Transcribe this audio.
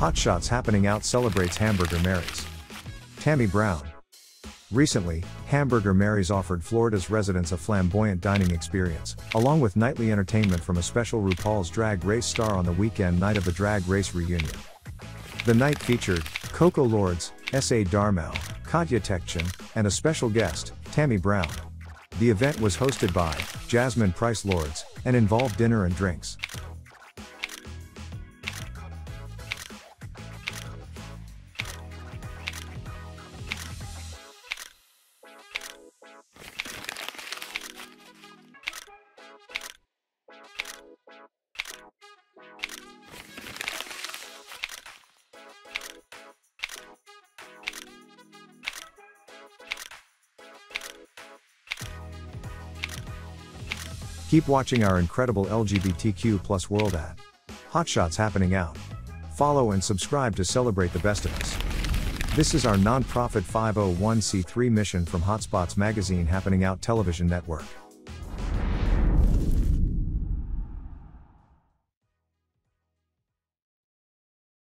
Hot Shots Happening Out celebrates Hamburger Mary's. Tammie Brown. Recently, Hamburger Mary's offered Florida's residents a flamboyant dining experience, along with nightly entertainment from a special RuPaul's Drag Race star on the weekend night of the Drag Race reunion. The night featured Coco Lords, S.A. Darmel, Katya Tekchin, and a special guest, Tammie Brown. The event was hosted by Jasmine Price Lords and involved dinner and drinks. Keep watching our incredible LGBTQ plus world at Hotshots happening out. Follow and subscribe to celebrate the best of us. This is our nonprofit 501c3 mission from Hotspots Magazine happening out television network.